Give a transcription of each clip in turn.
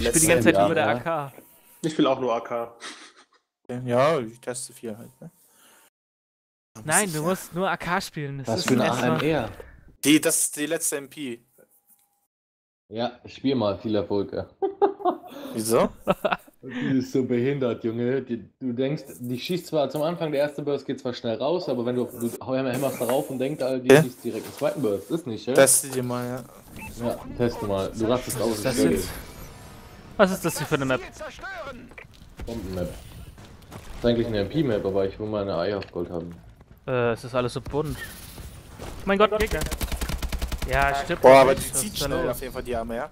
Ich spiele die ganze Zeit Ja, nur mit der. AK. Ich will auch nur AK. Ja, ich teste viel halt, ne? Nein, du ist musst nur AK spielen. Das Was ist für eine AMR. Die, das ist die letzte MP. Ja, ich spiel mal, viel Erfolg. Ja. Wieso? Die ist so behindert, Junge. Die, du denkst, die schießt zwar zum Anfang, der erste Burst geht zwar schnell raus, aber wenn du, du hämmerst darauf und denkst, die Ja. schießt direkt den zweiten Burst. Ist nicht, ja? Teste die mal, ja. ja, teste mal. Du rastest aus. das dir. Was ist das hier für eine Map? Bombenmap. Das ist eigentlich eine MP-Map, aber ich will mal eine Ei auf Gold haben. Äh, es ist alles so bunt. Oh mein Gott, Gegner. Ja, stimmt. Boah, aber die zieht schnell auf jeden Fall die Arme, ja.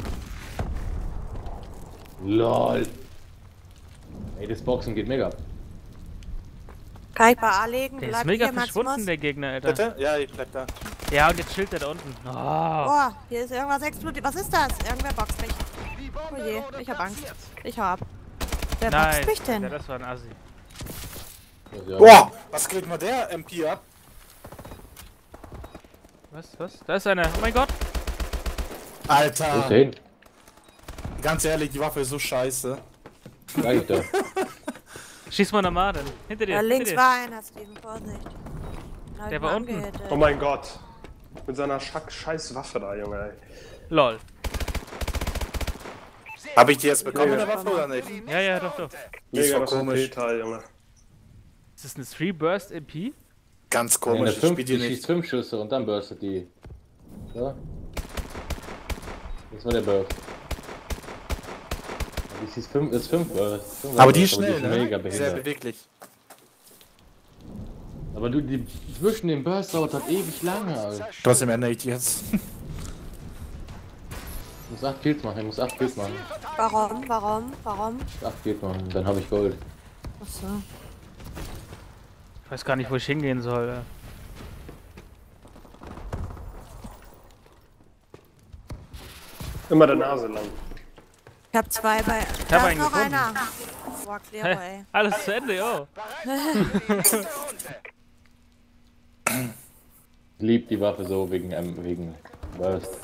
LOL. Ey, das Boxen geht mega. Kann ich bei A legen? Der ist mega verschwunden, der Gegner, Alter. Bitte? Ja, ich bleib da. Ja, und jetzt chillt er da unten. Oh. Boah, hier ist irgendwas explodiert. Was ist das? Irgendwer boxt mich. Oh je, ich hab Angst. Ich hab. Wer Nice. boxt mich denn? Ja, das war ein Assi. Boah! Was kriegt mal der MP ab? Was, was? Da ist einer. Oh mein Gott. Der Alter! Ganz ehrlich, die Waffe ist so scheiße. Doch. Schieß mal nochmal dann. Hinter dir. Da hinter links dir. war einer, Steven. Vorsicht. Der war unten. Oh mein Gott. Mit seiner Schack scheiß Waffe da, Junge. ey. Lol. Hab ich die jetzt bekommen, Ja. der Waffe, oder nicht? Ja, ja, doch, doch. Die ist Mega voll komisch. Detail, Junge. Ist das eine 3-Burst MP? Ganz komisch, ich 5, spiel die schießt nicht. 5 Schüsse und dann burstet die. So. Das war der Burst. Die schießt 5, ist 5 Burst. Fünf Aber die Burst, ist schnell, mega ne? Sehr behindert. beweglich. Aber du, die zwischen den Bursts dauert das ewig lange, Alter. Trotzdem ändere ich die jetzt. Ich muss 8 Kills machen, ich muss 8 Kills machen. Warum? Warum? Warum? 8 Kills machen, dann habe ich Gold. Achso. Ich weiß gar nicht, wo ich hingehen soll. ey. Immer der Nase lang. Ich hab zwei bei. hab da ist einen noch gefunden. einer. Boah, clear, Hä? ey. Alles zu Ende, oh. Lieb die Waffe so wegen, ähm, wegen Burst.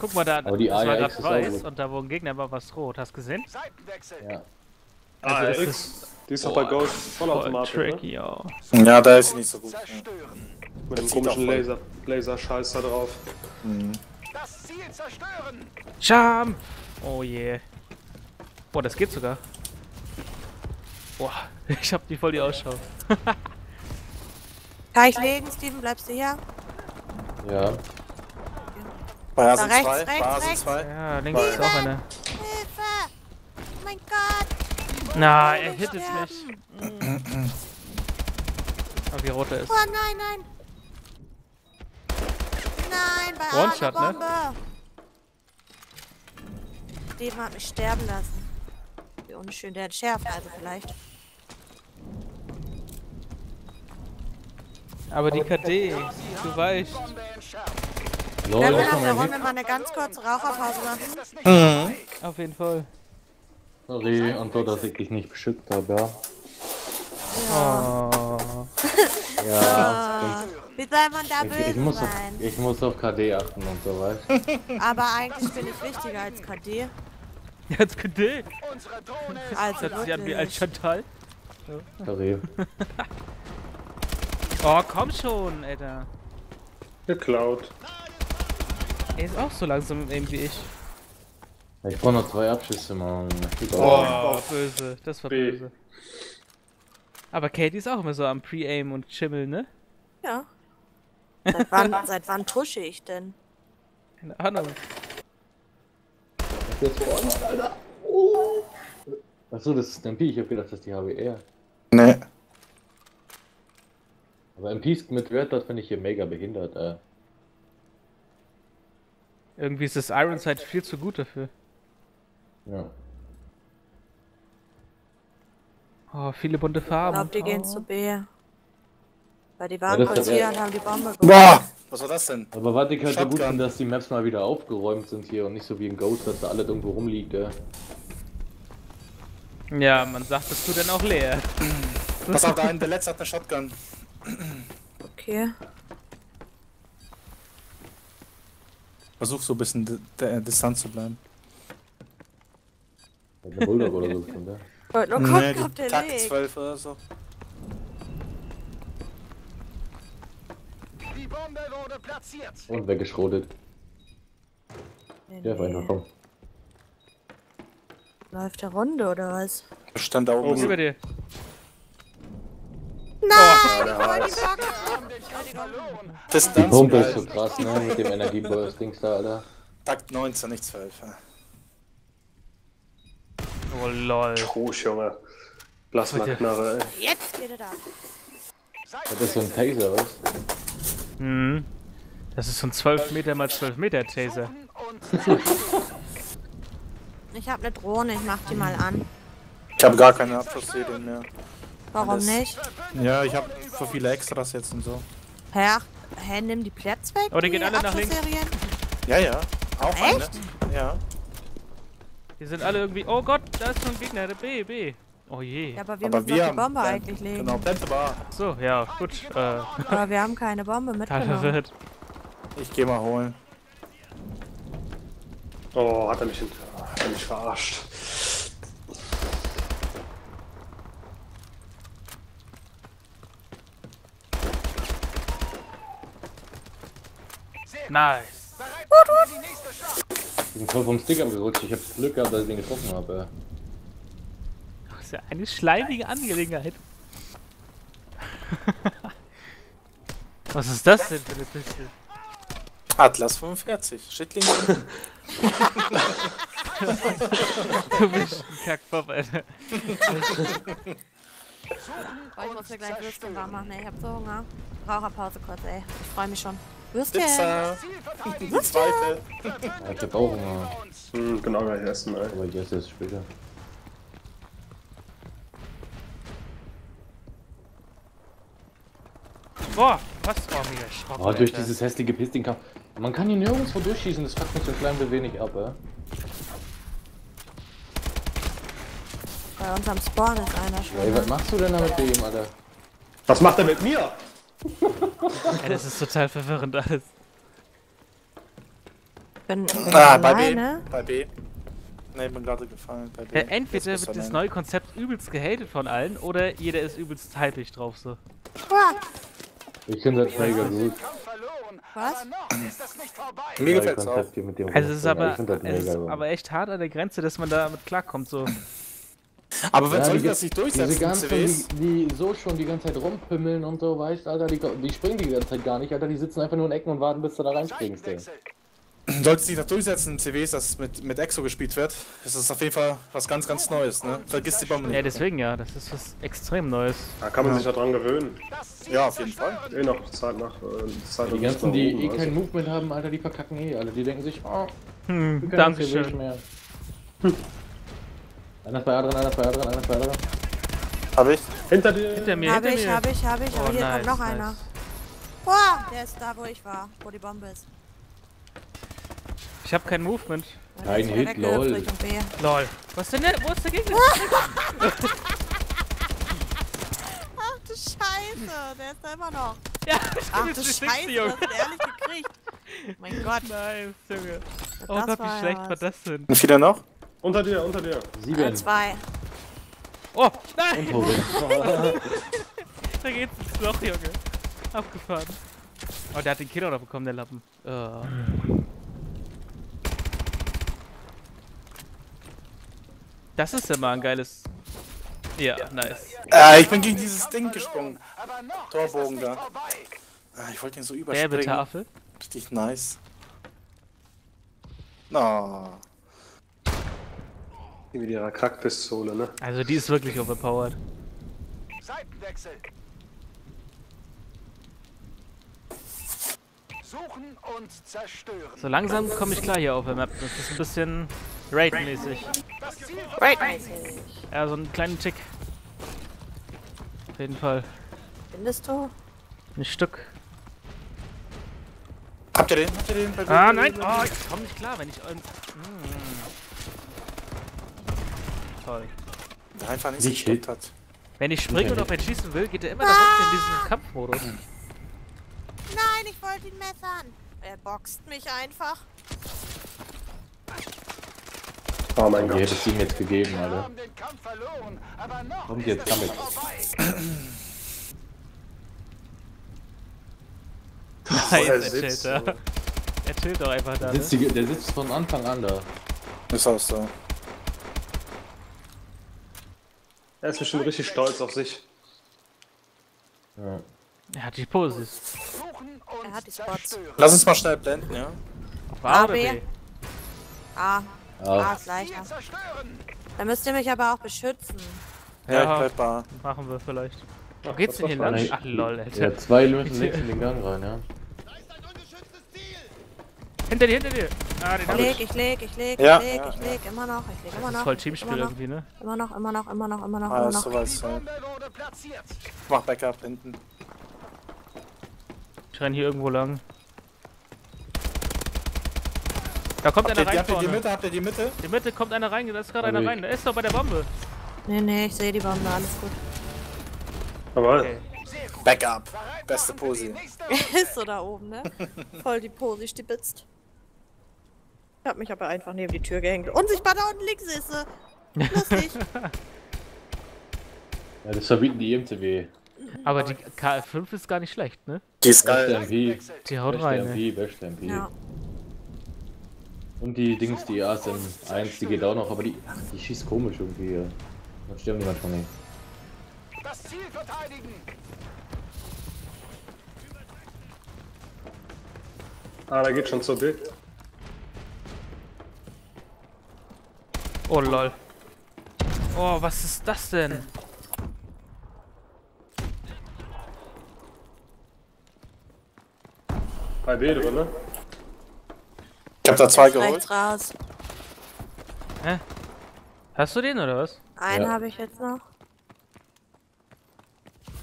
Guck mal da, Aber die das war ist auch weiß und da wo ein Gegner war, was rot. Hast du gesehen? Ja. Ah, Also ist X. Die ist doch bei Ghost Voll Vollautomatik, ne? tricky, oh. Ja, da ist sie nicht so gut. Mit dem komischen voll. Laser, Laser-Scheiß da drauf. Jump! Oh je. Boah, das geht sogar. Boah, ich hab die voll die Ausschau. Kann ich legen, Steven? Bleibst du hier? Ja. Bei Da sind rechts, zwei, rechts, bei sind rechts. zwei. Ja, links ist auch eine. Hilfe! Oh mein Gott! Na, Ich er hittet mich. Oh, wie rot er ist. Oh nein, nein! Nein, bei One-Shot, ne? Bombe! Steven hat mich sterben lassen. Wie unschön, der hat Schärfe, also vielleicht. Aber die KD, du weißt. Lol, wir Hit. mal eine ganz kurze Raucherpause machen? Auf jeden Fall. Sorry, und so, dass ich dich nicht beschützt habe, ja. Oh. Ja. Ah, wie soll man da Ich, ich, böse muss auf, sein? ich muss auf KD achten und so, weißt Aber eigentlich bin ich wichtiger als KD. Jetzt KD. Also Hört sich an wie als. Chantal. Sorry. Oh, komm schon, Alter. Geklaut. Er ist auch so langsam im Aim wie ich. Ich brauche noch zwei Abschüsse, Mann. Oh, böse. Das war B. böse. Aber Katie ist auch immer so am Pre-Aim und Chimmeln, ne? Ja. Seit wann, seit wann pushe ich denn? Keine Ahnung. Achso, das ist MP. Ich hab gedacht, das ist die HWR. Nee. Aber MPs mit Red Dot finde ich hier mega behindert, äh. Irgendwie ist das Ironside viel zu gut dafür. Ja. Oh, viele bunte Ich Farben. glaube, die gehen oh. zu B. Weil die waren das kurz er- hier und haben die Bombe gemacht. Was war das denn? Aber was ich halt so gut finde, dass die Maps mal wieder aufgeräumt sind hier und nicht so wie in Ghost, dass da alles irgendwo rumliegt, äh. Ja, man sagt, das tut dann auch leer. Pass auf, da ein, der letzte hat eine Shotgun. Okay. Versuch so ein bisschen di- Distanz zu bleiben. Mit einem Bulldog oder so ja. Wollte nur Nee, gucken, ob der Takt liegt. 12 oder so. Die Bombe wurde platziert. Und weggeschrotet. Nee, Ja, nee. einfach komm. Läuft der Runde oder was? Stand da oben. Oben. Über dir. Nein! Die Distanz Pumpe ist so krass, ne? Mit dem Energieburst-Dings da, Alter. Takt 19, nicht 12. Ja. Oh lol. Ruhig, Junge. Plasmaknarre, ey. Jetzt geht er da. Das ist so ein Taser, was? Hm. Das ist so ein 12 Meter mal 12 Meter Taser. Ich habe eine Drohne, ich mach die mal an. Ich habe gar keine Abschussserien mehr. Warum Alles. nicht? Ja, ich habe so viele Extras jetzt und so. Hä? Hä, nimm die Plätze weg? Aber die gehen alle nach links. Ja, ja. Auch Echt? eine. Ja. Die sind alle irgendwie. Oh Gott, da ist schon ein Gegner. Der B, B. Oh je. Ja, aber wir Aber müssen wir doch die haben Bombe Plan- eigentlich legen. Genau, Plante Bar. So, ja, gut. Äh, Aber wir haben keine Bombe mitgenommen. Ich geh mal holen. Oh, hat er mich, hat er mich verarscht. Nice. bereit für bin voll vom Stick abgerutscht. Ich hab Glück gehabt, dass ich den getroffen habe. Das ist ja eine schleimige Angelegenheit. Was ist das denn für eine Pistole? Atlas 45. Steht links unten. Du bist ein Kackpop, Alter. Oh, ich muss mir gleich Würstchen warm machen. Ey, ich hab so Hunger. Raucherpause kurz, ey. Ich freue mich schon. Würstchen! Pizza. Zweite. Ja, ich hab auch Hunger. Hm, auch gleich essen, ey. Aber ich esse es später. Boah, was? Oh, mega erschrocken, Oh, durch Alter. dieses hässliche Pissding kann. Man kann hier nirgendwo durchschießen, das fuckt mich so ein klein wenig ab, ey. Bei uns am Spawn ist einer schon. Ey, was machst du denn da mit dem, Alter? Was macht er mit mir? Ey, das ist total verwirrend alles. Bin, bin Ah, bei B. Bei B. Ne, bin gerade gefallen. Bei B. Ja, entweder wird das neue Konzept übelst gehatet von allen oder jeder ist übelst hypig drauf so. Ah, Ich finde das mega gut. Was? Mir gefällt's auch. Konzept hier mit dem Also es ist aber, es ist aber echt hart an der Grenze, dass man damit klarkommt so. Aber wenn Ja, soll die ich das nicht durchsetzen, Diese ganzen, CWs? die, die so schon die ganze Zeit rumpimmeln und so, weißt Alter, die, die springen die ganze Zeit gar nicht, Alter, die sitzen einfach nur in Ecken und warten, bis du da reinspringst, ey. Sollte sich das durchsetzen CWs, dass mit, mit Exo gespielt wird, ist das auf jeden Fall was ganz, ganz Neues, ne? Vergiss die Bombe Ja, nicht. deswegen ja, das ist was extrem Neues. Da kann man sich ja dran gewöhnen. Ja, auf jeden Fall. Eh noch Zeit nach. Äh, Zeit Die nach ganzen, die oben, eh also. kein Movement haben, Alter, die verkacken eh, Alter, die denken sich, oh, Hm, wir können Dankeschön. nicht mehr. Einer ist bei A drin, einer ist bei A drin, einer ist bei A drin. Hab ich? Hinter dir. Hinter mir, hab hinter ich, mir. hab ich, hab ich. Oh, Aber hier nice, kommt noch nice. einer. Boah, der ist da, wo ich war, wo die Bombe ist. Ich hab kein Movement. Und der Ein ist wieder Hit, lol. Lol. Was denn? Wo ist der Gegner? Ach du Scheiße, der ist da immer noch. ja, Ach das du Scheiße, du Junge. hast ihn ehrlich gekriegt. Mein Gott. Nice, Junge. Oh das Gott, war wie schlecht ja war was. das denn? Und viele noch? Unter dir, unter dir. Sieben. Äh, zwei. Oh, nein! Da geht's ins Loch, Junge. Abgefahren. Oh, der hat den Kill auch noch bekommen, der Lappen. Oh. Das ist immer ein geiles. Ja, nice. Äh, ich bin gegen dieses Ding gesprungen. Torbogen da. Ah, ich wollte ihn so überspringen. Werbetafel. Richtig nice. Oh. Die mit ihrer Kackpistole, ne? Also, die ist wirklich overpowered. Seitenwechsel. Suchen und zerstören. So langsam komme ich klar hier auf der Map. Das ist ein bisschen Raid-mäßig. Raid-mäßig. Ja, so einen kleinen Tick. Auf jeden Fall. Findest du? Ein Stück. Habt ihr den? Habt ihr den? Ah, nein! Oh, ich komme nicht klar, wenn ich. Ähm, Der einfach nicht Nicht gestoppt hat. Wenn ich springen und auf ihn schießen will, geht er immer nach unten in diesen Kampfmodus. Nein, ich wollte ihn messern. Er boxt mich einfach. Oh mein Gott. hätte es ihm jetzt gegeben, Alter. Kommt jetzt, vorbei. Wo er chillt da. Er chillt doch einfach da. Der Ne? sitzt, die, der sitzt von Anfang an da. Ist auch so. Er ist bestimmt richtig stolz auf sich. Ja. Er hat die und Er hat die Spots. Lass uns mal schnell blenden, ja? Auf A A, B. B? Ah, Ja. ah, ist leichter. Dann müsst ihr mich aber auch beschützen. Ja, Ja. ich bleib bar. Machen wir vielleicht. Wo geht's denn hier lang? Ach lol, Alter. Ja, zwei müssen links in den Gang rein, ja. Hinter dir, hinter dir! Ah, den Ich leg, ich. ich leg, ich leg, Ja, ich leg, ja, ich leg, immer noch, ich leg immer Das noch. ist voll Teamspiel immer noch, irgendwie, ne? immer noch, immer noch, immer noch, immer noch, immer Ah, noch. ist sowas. Ja. Mach Backup hinten. Ich renn hier irgendwo lang. Da kommt Habt einer ihr, rein habt ihr die. Mitte? Habt ihr die Mitte? Die Mitte kommt einer rein, da ist gerade einer rein. Der ist doch bei der Bombe. Nee, nee, ich sehe die Bombe, alles gut. Aber Okay. Backup. Beste Pose. Runde. Ist so da oben, ne? Voll die Pose stibitzt. Ich hab mich aber einfach neben die Tür gehängt. Unsichtbar da unten links ist sie. Lustig. Ja, das verbieten die IMCW. Aber die KF5 ist gar nicht schlecht, ne? Die ist geil. MP. Die haut rein, ne? MP, beste MP. ja. Und die Dings, die ASM 1, die geht auch noch, aber die, ach, die schießt komisch irgendwie. ja. Dann sterben die manchmal nicht. Das Ziel verteidigen. Ah, da geht schon zur B. Oh lol. Oh, was ist das denn? Bei B drin, ne? Ich hab da zwei geholt. Raus. Hast du den oder was? Einen Ja. habe ich jetzt noch.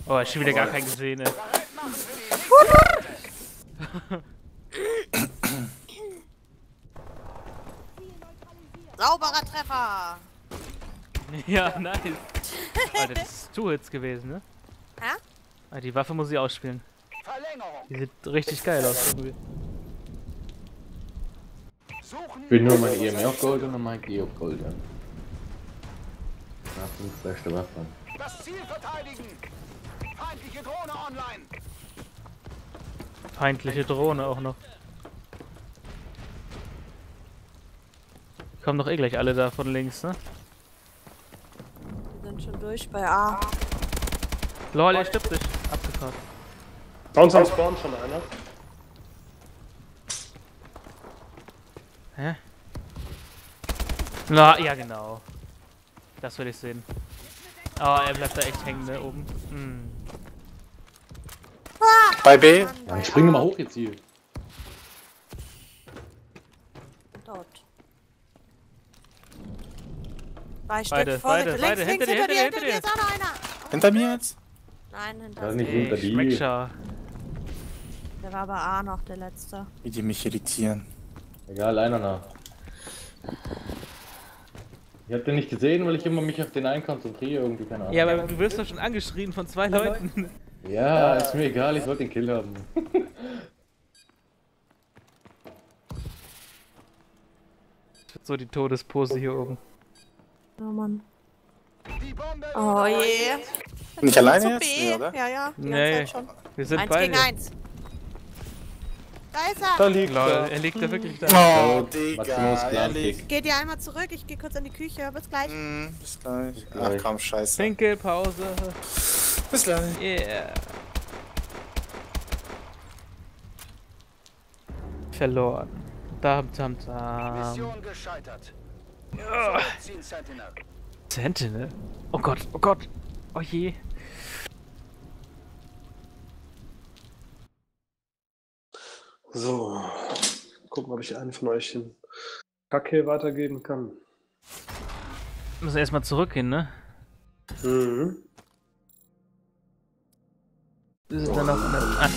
Oh, ich hab schon wieder gar keinen gesehen, ey. Sauberer Treffer. Ja, nice. Alter, das ist Two-Hits gewesen, ne? Hä? Ah, die Waffe muss ich ausspielen. Verlängerung. Die sieht richtig geil aus irgendwie. Ich will nur mein EMR auf Gold und mein G auf Gold, ja. Ja, fünf beste Waffen. das Ziel verteidigen. Feindliche Drohne online. Feindliche Drohne auch noch. Kommen doch eh gleich alle da von links, ne? Wir sind schon durch bei A. Lol, er stirbt dich. Abgefahren. Bei uns am Spawn schon einer. Hä? Na, ja genau. Das will ich sehen. Oh, er bleibt da echt hängen, ne, oben. Hm. Bei B. Dann spring doch mal hoch jetzt hier. Zwei Stück Beide, vor beide, links, beide, links, hinter dir, hinter dir, hinter hinter dir, dir ist auch noch einer. Hinter mir jetzt? Nein, hinter Ja, dir. nicht hinter. Schmeckscher. Der war bei A noch, der letzte. Wie die mich irritieren. Egal, einer nach. Ich hab den nicht gesehen, weil ich immer mich auf den einen konzentriere, irgendwie, keine Ahnung. Ja, aber du wirst doch schon angeschrien von zwei Leuten. Ja, ist mir egal, ich wollte den Kill haben. So die Todespose hier oben. Oh Mann. Die Bombe Oh je. Nicht alleine jetzt? Nee, oder? Ja, ja. Die ganze Nee, Zeit schon. wir sind Eins beide. gegen eins. Da ist Da er. liegt Lol, er. er liegt da wirklich da. Oh, Digga, ehrlich. Geht ihr einmal zurück? Ich gehe kurz in die Küche. Bis gleich. Hm, bis gleich. Ach gleich. komm, scheiße. Pinkelpause. Bis gleich. Yeah. Verloren. Dam, dam, dam. Mission gescheitert. Ja. Sentinel. Oh Gott, oh Gott. Oh je. So. Gucken, ob ich einen von euch den Kack hier weitergeben kann. Müssen erstmal zurückgehen, ne? Mhm. Wir sind dann auf. Ah,